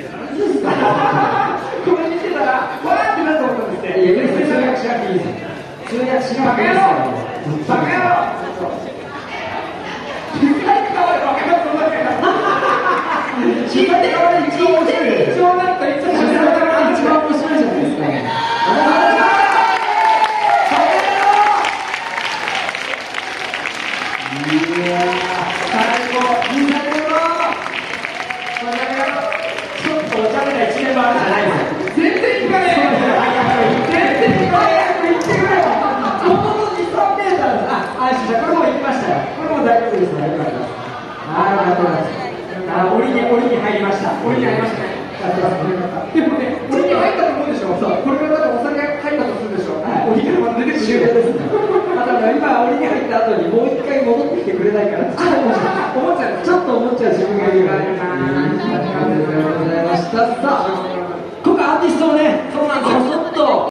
てた、これ見てたら、わーってなると思ったんですって。いや、通訳しなくていいです。通訳しなくていいです。バカ野郎、一、番面白いじゃないですか。いやー。入りました。俺に会いました。でもね。俺に入ったと思うでしょそう。これからお酒入ったとするでしょはい。俺からまた出てく終る今檻に入った後にもう一回戻ってきてくれないから。ちょっと思っちゃう。ちょっと思っちゃう自分がいるありがとうござい。ましたさあ